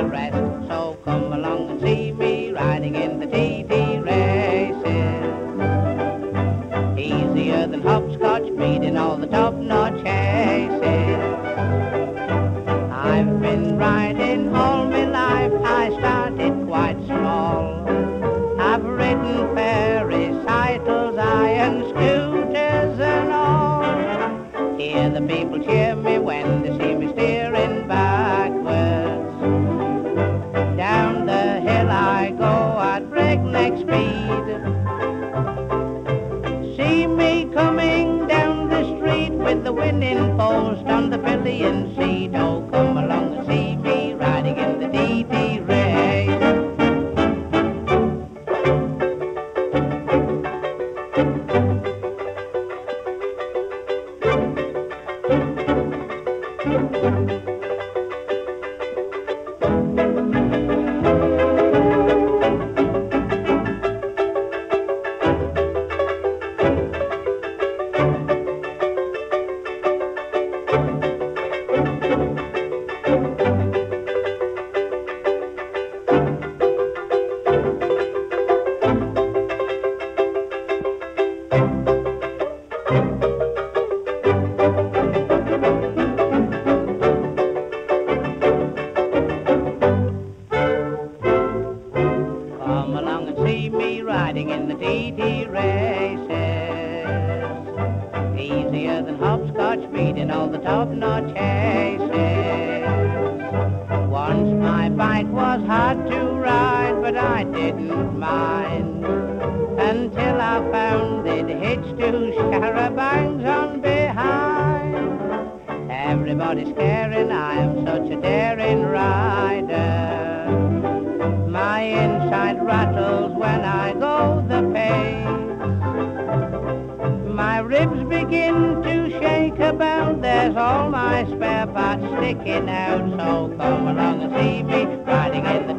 the rest. So come along and see me riding in the TT races. Easier than hopscotch, beating all the top-notch chases. I've been riding all my life. I started quite small. I've ridden ferries, cycles, iron scooters and all. Hear the people cheer me See me coming down the street with the winning post on the pillion seat. Oh, come along and see me riding in the TT race. Come I didn't mind. Until I found it hitched to charabancs on behind. Everybody's caring, I am such a daring rider. My inside rattles when I go the pace. My ribs begin to shake about. There's all my spare parts sticking out. So come along and see me riding in the